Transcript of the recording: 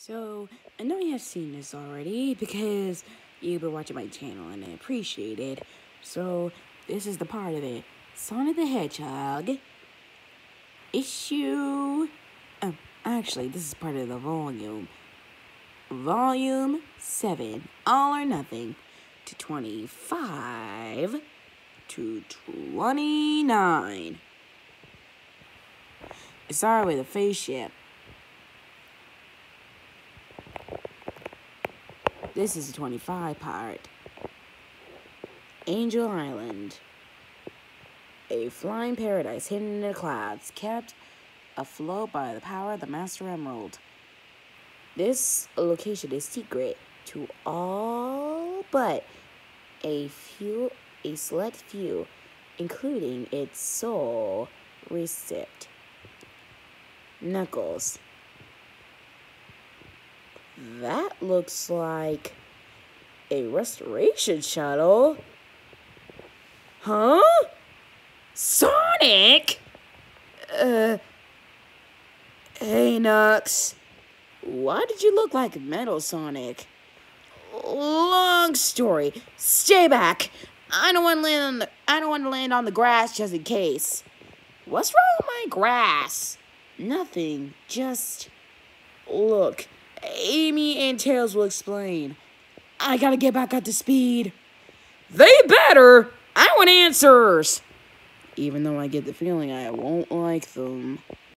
So, I know you have seen this already because you've been watching my channel and I appreciate it. So, this is the part of it. Sonic the Hedgehog. Issue... Oh, actually, this is part of the volume. Volume 7. All or Nothing. To 25 to 29. Sorry with a face ship. This is the 25 part. Angel Island. A flying paradise hidden in the clouds, kept afloat by the power of the Master Emerald. This location is secret to all but a few a select few, including its sole recipient. Knuckles. That looks like a restoration shuttle. Huh? Sonic? Uh. Hey, Knux. Why did you look like Metal Sonic? Long story. Stay back. I don't want to land on the I don't want to land on the grass just in case. What's wrong with my grass? Nothing. Just look. Amy and Tails will explain. I gotta get back up to speed. They better! I want answers! Even though I get the feeling I won't like them.